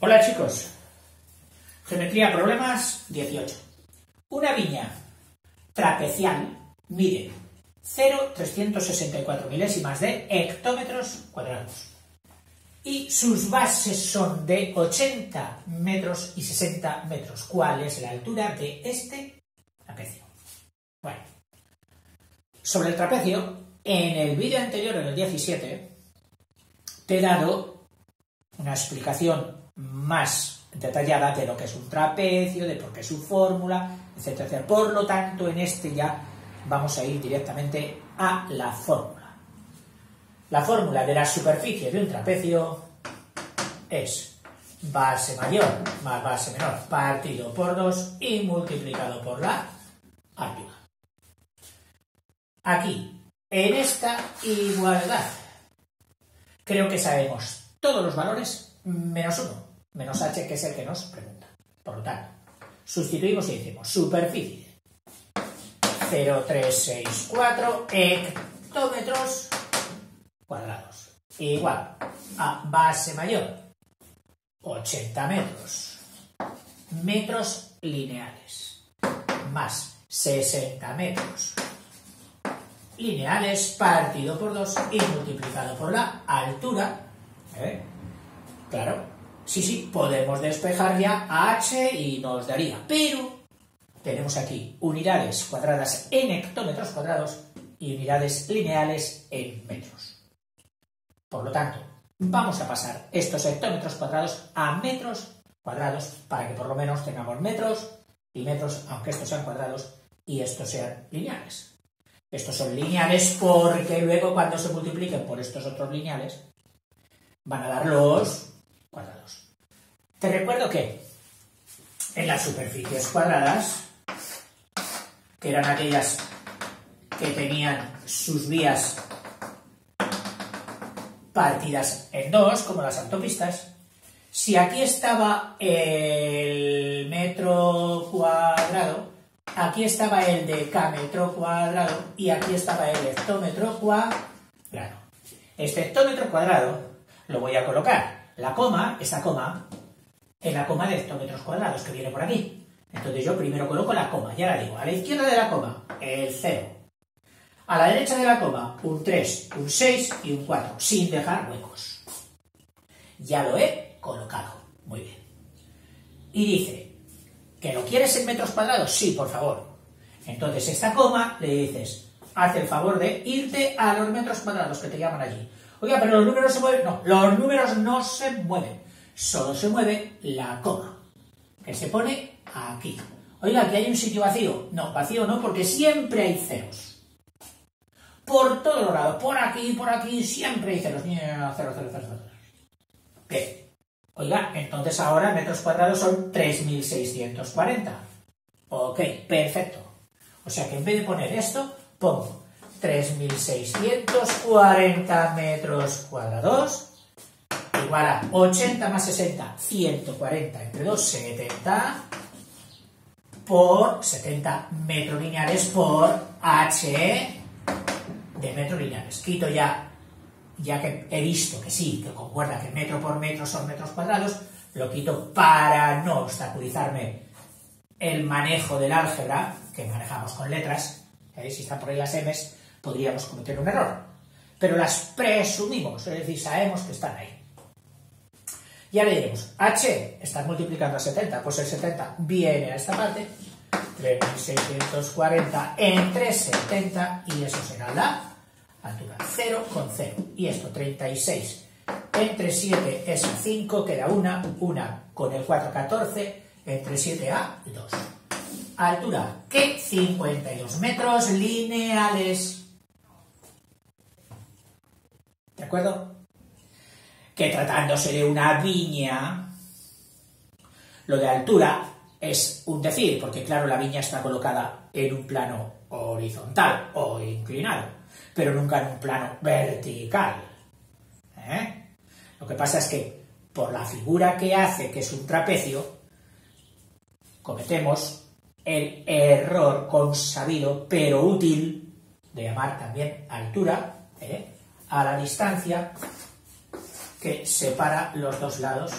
Hola chicos, Geometría Problemas 18. Una viña trapecial mide 0,364 milésimas de hectómetros cuadrados y sus bases son de 80 metros y 60 metros. ¿Cuál es la altura de este trapecio? Bueno, sobre el trapecio, en el vídeo anterior, en el 17, te he dado una explicación más detallada de lo que es un trapecio, de por qué su fórmula, etcétera, etcétera. Por lo tanto, en este ya vamos a ir directamente a la fórmula. La fórmula de la superficie de un trapecio es base mayor más base menor partido por 2 y multiplicado por la altura. Aquí, en esta igualdad, creo que sabemos todos los valores menos 1, menos h, que es el que nos pregunta. Por lo tanto, sustituimos y decimos superficie 0,364 hectómetros cuadrados igual a base mayor 80 metros metros lineales más 60 metros lineales partido por 2 y multiplicado por la altura. ¿eh? Claro, sí, sí, podemos despejar ya a h y nos daría, pero tenemos aquí unidades cuadradas en hectómetros cuadrados y unidades lineales en metros. Por lo tanto, vamos a pasar estos hectómetros cuadrados a metros cuadrados para que por lo menos tengamos metros y metros, aunque estos sean cuadrados y estos sean lineales. Estos son lineales porque luego cuando se multipliquen por estos otros lineales van a dar los cuadrados. Te recuerdo que en las superficies cuadradas, que eran aquellas que tenían sus vías partidas en dos, como las autopistas, si aquí estaba el metro cuadrado, aquí estaba el decámetro cuadrado y aquí estaba el hectómetro cuadrado. Este hectómetro cuadrado lo voy a colocar, la coma, esta coma, en la coma de hectómetros cuadrados que viene por aquí. Entonces yo primero coloco la coma, ya la digo, a la izquierda de la coma, el 0. A la derecha de la coma, un 3, un 6 y un 4, sin dejar huecos. Ya lo he colocado. Muy bien. Y dice, ¿que lo quieres en metros cuadrados? Sí, por favor. Entonces esta coma le dices, haz el favor de irte a los metros cuadrados que te llaman allí. Oiga, pero los números se mueven. No, los números no se mueven. Solo se mueve la coma, que se pone aquí. Oiga, aquí hay un sitio vacío. No, vacío no, porque siempre hay ceros por todos los lados, por aquí, por aquí, siempre hay ceros. Cero, cero, cero, cero. ¿Qué? Oiga, entonces ahora metros cuadrados son 3.640. Ok, perfecto. O sea que en vez de poner esto, pongo 3.640 metros cuadrados igual a 80 más 60, 140 entre 2, 70 por 70 metros lineales por H de metros lineales. Quito ya, ya que he visto que sí, que concuerda que metro por metro son metros cuadrados, lo quito para no obstaculizarme el manejo del álgebra, que manejamos con letras, ¿eh? si están por ahí las M's, podríamos cometer un error. Pero las presumimos, es decir, sabemos que están ahí. Ya le diremos, H está multiplicando a 70, pues el 70 viene a esta parte, 3640 entre 70 y eso será la altura 0 con 0 y esto 36 entre 7 es 5 queda 1 1 con el 4 14 entre 7 a 2 altura que 52 metros lineales ¿de acuerdo? que tratándose de una viña lo de altura es un decir, porque claro, la viña está colocada en un plano horizontal o inclinado, pero nunca en un plano vertical. ¿eh? Lo que pasa es que por la figura que hace, que es un trapecio, cometemos el error consabido, pero útil, de llamar también altura ¿eh? A la distancia que separa los dos lados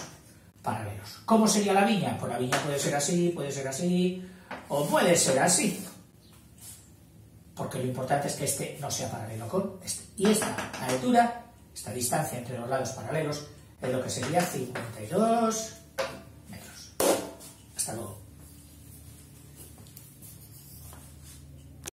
paralelos. ¿Cómo sería la viña? Pues la viña puede ser así, puede ser así, o puede ser así. Porque lo importante es que este no sea paralelo con este. Y esta altura, esta distancia entre los lados paralelos, es lo que sería 52